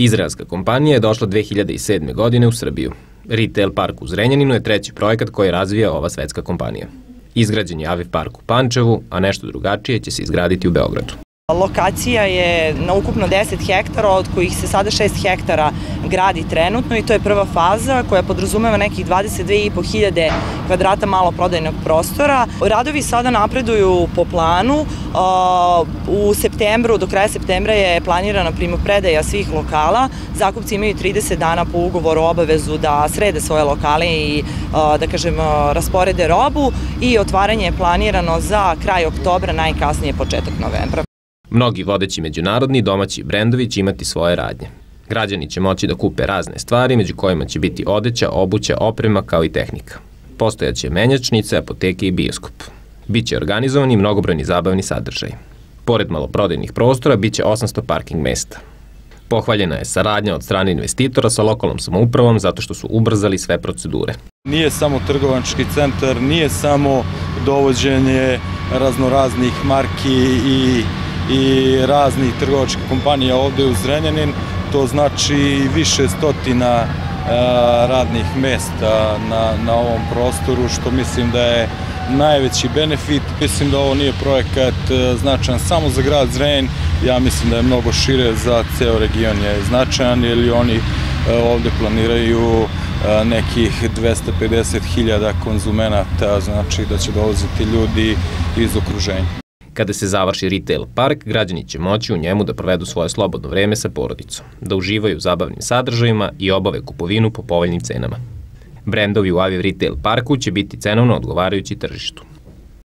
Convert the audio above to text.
Izraelska kompanija je došla 2007. godine u Srbiju. Retail park u Zrenjaninu je treći projekat koji razvija ova svetska kompanija. Izgrađen je Aviv park u Pančevu, a nešto drugačije će se izgraditi u Beogradu. Lokacija je na ukupno 10 hektara, od kojih se sada 6 hektara gradi trenutno i to je prva faza koja podrazumeva nekih 22.500 hiljade kvadrata maloprodajnog prostora. Radovi sada napreduju po planu. U septembru, do kraja septembra je planirana primopredaja svih lokala. Zakupci imaju 30 dana po ugovoru obavezu da srede svoje lokale i da kažem rasporede robu i otvaranje je planirano za kraj oktobra, najkasnije početak novembra. Mnogi vodeći međunarodni domaći brendovi će imati svoje radnje. Građani će moći da kupe razne stvari, među kojima će biti odeća, obuća, oprema kao i tehnika. Postojaće menjačnice, apoteke i bioskop. Biće organizovani mnogobrojni zabavni sadržaj. Pored maloprodajnih prostora biće 800 parking mesta. Pohvaljena je saradnja od strane investitora sa lokalnom samoupravom zato što su ubrzali sve procedure. Nije samo trgovački centar, nije samo dovođenje raznoraznih marki i i raznih trgovačkih kompanija ovde u Zrenjanin, to znači više stotina e, radnih mesta na, na ovom prostoru, što mislim da je najveći benefit. Mislim da ovo nije projekat e, značajan samo za grad Zrenjanin, ja mislim da je mnogo šire za ceo region je značajan, jer oni e, ovde planiraju nekih 250.000 konzumenata, znači da će dolaziti ljudi iz okruženja. Kada se završi retail park, građani će moći u njemu da provedu svoje slobodno vreme sa porodicom, da uživaju u zabavnim sadržajima i obave kupovinu po povoljnim cenama. Brendovi u Aviv Retail Parku će biti cenovno odgovarajući tržištu.